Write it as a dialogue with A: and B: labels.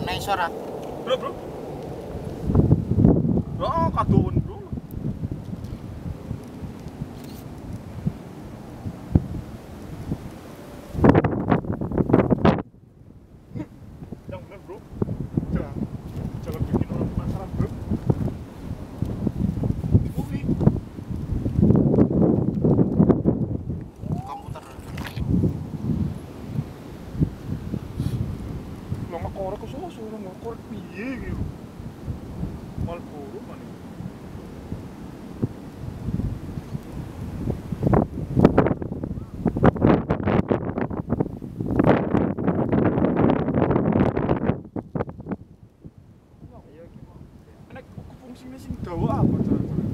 A: Nah, iso ora?
B: Bro, bro. bro
A: kadung
B: Lah ngekorek kok suwe suwe ngekorek piye gitu. Marlboro mana? Nek fungsinya sing dawa apa, Cak?